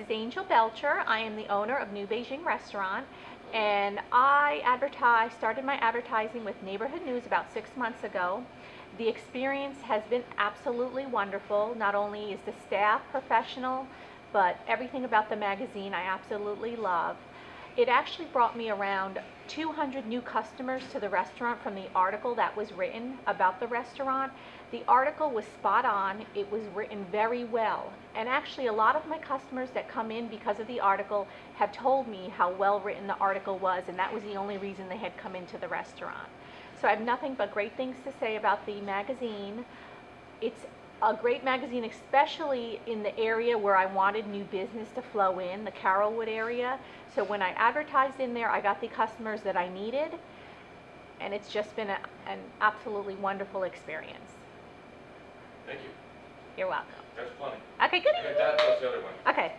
is Angel Belcher. I am the owner of New Beijing Restaurant, and I advertise, started my advertising with Neighborhood News about six months ago. The experience has been absolutely wonderful. Not only is the staff professional, but everything about the magazine I absolutely love. It actually brought me around 200 new customers to the restaurant from the article that was written about the restaurant. The article was spot on. It was written very well. And actually, a lot of my customers that come in because of the article have told me how well written the article was, and that was the only reason they had come into the restaurant. So I have nothing but great things to say about the magazine. It's a great magazine, especially in the area where I wanted new business to flow in, the Carrollwood area. So when I advertised in there, I got the customers that I needed, and it's just been a, an absolutely wonderful experience. Thank you. You're welcome. That's plenty. Okay, good. Okay, that, the other one. Okay.